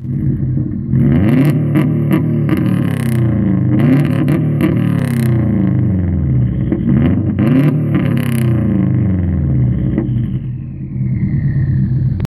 Mm-hmm.